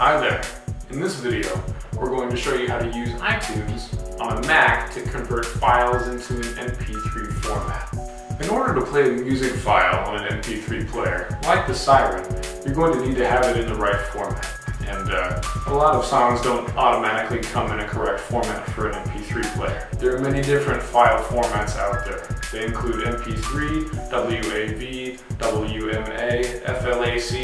Hi there. In this video, we're going to show you how to use iTunes on a Mac to convert files into an MP3 format. In order to play a music file on an MP3 player, like the SYRYN, you're going to need to have it in the right format. And uh, a lot of songs don't automatically come in a correct format for an MP3 player. There are many different file formats out there. They include MP3, WAV, WMA, FLAC,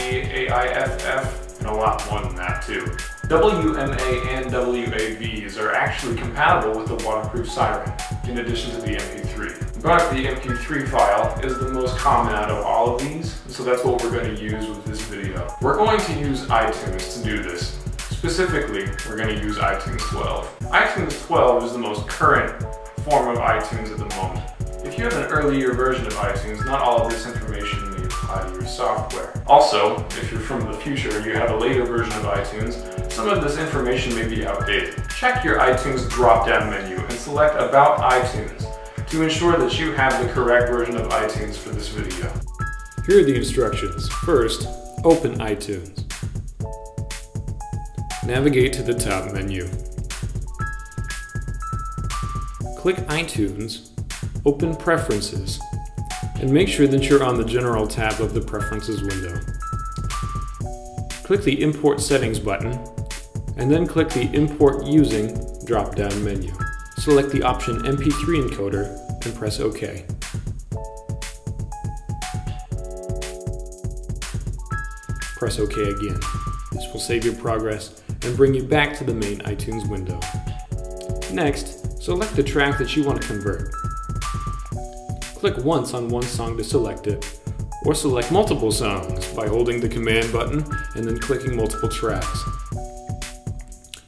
AIFF, and a lot more than that too. WMA and WAVs are actually compatible with the waterproof SYRYN, in addition to the MP3. But the MP3 file is the most common out of all of these, so that's what we're going to use with this video. We're going to use iTunes to do this. Specifically, we're going to use iTunes 12. iTunes 12 is the most current form of iTunes at the moment. If you have an earlier version of iTunes, not all of this information your software. Also, if you're from the future and you have a later version of iTunes, some of this information may be outdated. Check your iTunes drop-down menu and select About iTunes to ensure that you have the correct version of iTunes for this video. Here are the instructions. First, open iTunes. Navigate to the top menu. Click iTunes, open Preferences, and make sure that you're on the General tab of the Preferences window. Click the Import Settings button, and then click the Import Using drop-down menu. Select the option MP3 encoder and press OK. Press OK again. This will save your progress and bring you back to the main iTunes window. Next, select the track that you want to convert. Click once on one song to select it, or select multiple songs by holding the command button and then clicking multiple tracks.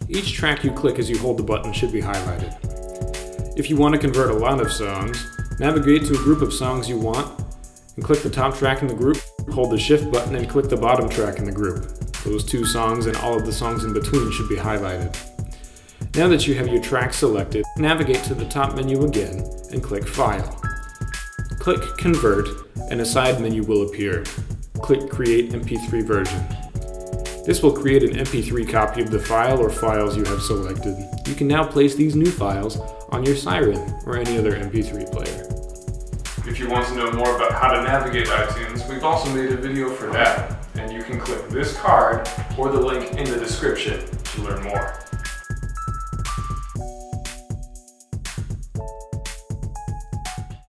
Each track you click as you hold the button should be highlighted. If you want to convert a lot of songs, navigate to a group of songs you want and click the top track in the group, hold the shift button and click the bottom track in the group. Those two songs and all of the songs in between should be highlighted. Now that you have your track selected, navigate to the top menu again and click File. Click Convert and a side menu will appear. Click Create MP3 version. This will create an MP3 copy of the file or files you have selected. You can now place these new files on your SYRYN or any other MP3 player. If you want to know more about how to navigate iTunes, we've also made a video for that, and you can click this card or the link in the description to learn more.